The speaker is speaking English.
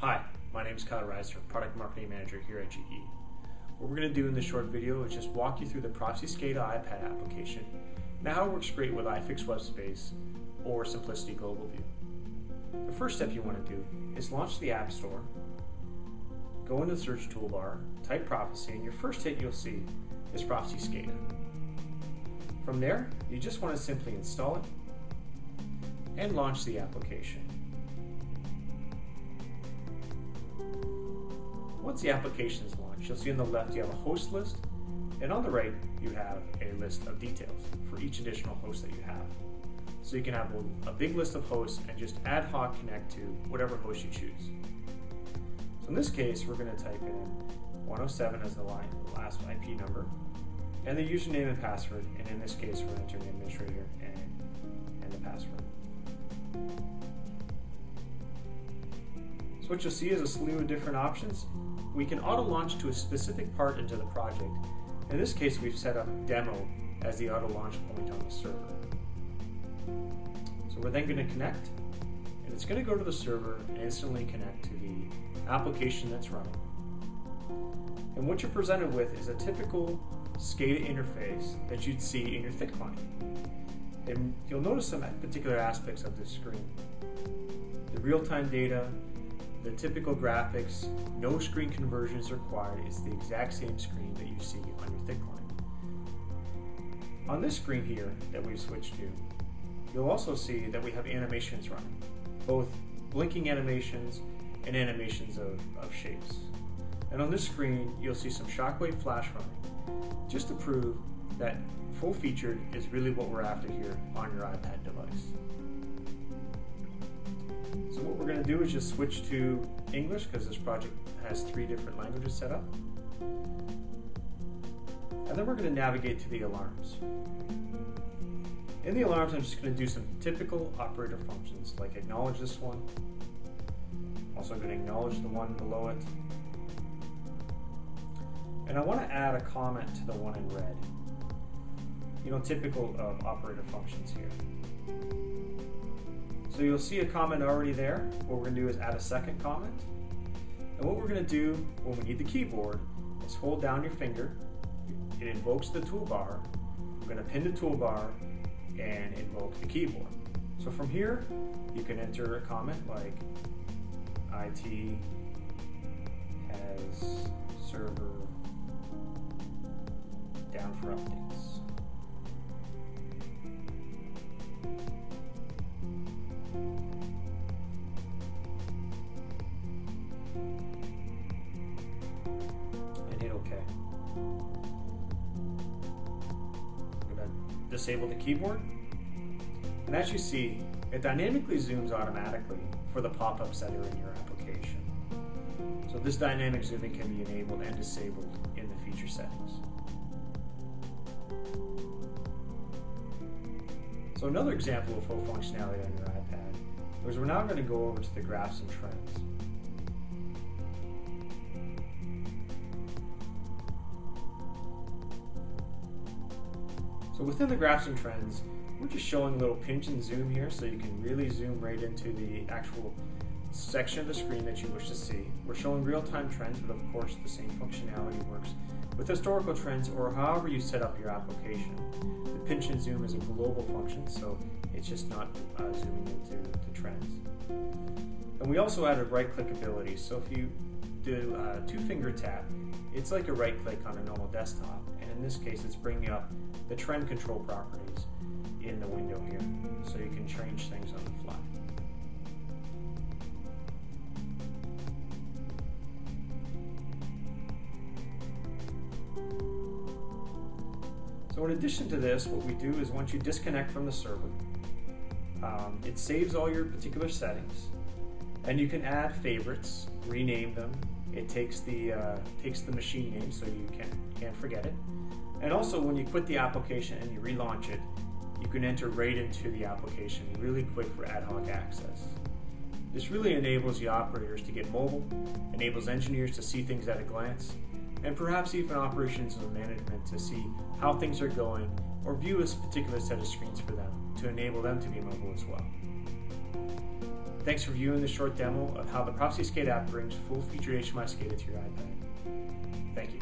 Hi, my name is Kyle Reiser, Product Marketing Manager here at GE. What we're going to do in this short video is just walk you through the Proficy SCADA iPad application and how it works great with iFIX WebSpace or CIMPLICITY Global View. The first step you want to do is launch the App Store, go into the search toolbar, type Proficy, and your first hit you'll see is Proficy SCADA. From there, you just want to simply install it and launch the application. Once the application is launched, you'll see on the left you have a host list, and on the right you have a list of details for each additional host that you have. So you can have a, big list of hosts and just ad hoc connect to whatever host you choose. So in this case, we're going to type in 107 as the line, last IP number, and the username and password, and in this case we're entering the administrator and, and the password. So what you'll see is a slew of different options. We can auto launch to a specific part into the project. In this case, we've set up demo as the auto launch point on the server. So we're then going to connect, and it's going to go to the server and instantly connect to the application that's running. And what you're presented with is a typical SCADA interface that you'd see in your thick client. And you'll notice some particular aspects of this screen. The real-time data, the typical graphics, no screen conversions required. It's the exact same screen that you see on your thick client. On this screen here that we've switched to, you'll also see that we have animations running, both blinking animations and animations of, of shapes. And on this screen, you'll see some Shockwave Flash running, just to prove that full featured is really what we're after here on your iPad device. So what we're going to do is just switch to English because this project has three different languages set up. And then we're going to navigate to the alarms. In the alarms, I'm just going to do some typical operator functions like acknowledge this one. Also going to acknowledge the one below it. And I want to add a comment to the one in red. You know, typical of operator functions here. So you'll see a comment already there. What we're going to do is add a second comment. And what we're going to do when we need the keyboard is hold down your finger. It invokes the toolbar. We're going to pin the toolbar and invoke the keyboard. So from here, you can enter a comment like IT has server down for updates. Disable the keyboard. And as you see, it dynamically zooms automatically for the pop-up that are in your application. So this dynamic zooming can be enabled and disabled in the feature settings. So another example of full functionality on your iPad is we're now going to go over to the graphs and trends. So within the graphs and trends, we're just showing a little pinch and zoom here so you can really zoom right into the actual section of the screen that you wish to see. We're showing real-time trends, but of course the same functionality works with historical trends or however you set up your application. The pinch and zoom is a global function, so it's just not uh, zooming into the trends. And we also added right-click ability, so if you do a uh, two-finger tap, it's like a right-click on a normal desktop, and in this case it's bringing up the trend control properties in the window here so you can change things on the fly. So in addition to this, what we do is once you disconnect from the server, um, it saves all your particular settings, and you can add favorites, rename them. It takes the uh, takes the machine name so you can't can't forget it, and also when you quit the application and you relaunch it, you can enter right into the application really quick for ad hoc access. This really enables the operators to get mobile, enables engineers to see things at a glance, and perhaps even operations and management to see how things are going or view a particular set of screens for them to enable them to be mobile as well. Thanks for viewing the short demo of how the Proficy SCADA app brings full-featured HMI SCADA to your iPad. Thank you.